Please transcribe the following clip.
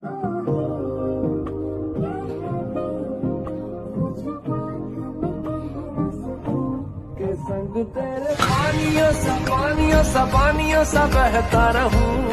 के संग तेरे पानियों सा पानियों सा पानियों सा बहता रहूँ।